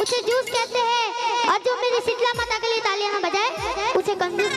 उसे जूस कहते हैं। और जो मेरी शीतला माता के लिए तालियाँ बजाए, उसे कंजूस